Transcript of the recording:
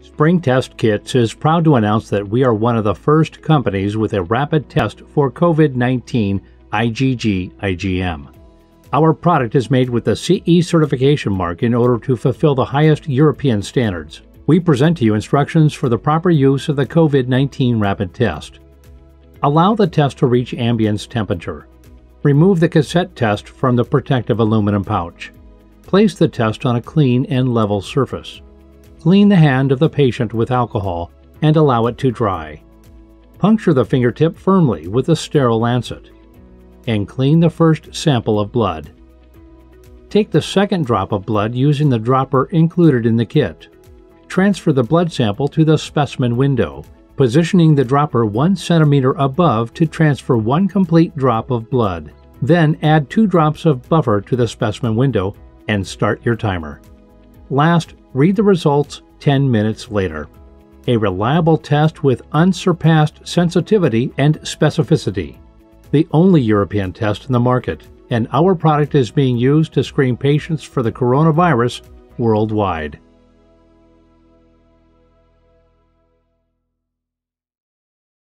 Spring Test Kits is proud to announce that we are one of the first companies with a rapid test for COVID 19 IgG IgM. Our product is made with the CE certification mark in order to fulfill the highest European standards. We present to you instructions for the proper use of the COVID 19 rapid test. Allow the test to reach ambience temperature. Remove the cassette test from the protective aluminum pouch. Place the test on a clean and level surface. Clean the hand of the patient with alcohol and allow it to dry. Puncture the fingertip firmly with a sterile lancet. And clean the first sample of blood. Take the second drop of blood using the dropper included in the kit. Transfer the blood sample to the specimen window positioning the dropper 1 centimeter above to transfer one complete drop of blood. Then add 2 drops of buffer to the specimen window and start your timer. Last, read the results 10 minutes later. A reliable test with unsurpassed sensitivity and specificity. The only European test in the market, and our product is being used to screen patients for the coronavirus worldwide.